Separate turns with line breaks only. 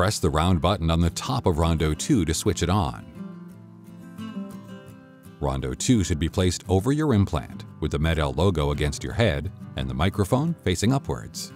Press the round button on the top of Rondo 2 to switch it on. Rondo 2 should be placed over your implant with the MED-EL logo against your head and the microphone facing upwards.